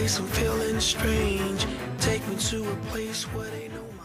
place, I'm feeling strange. Take me to a place where they know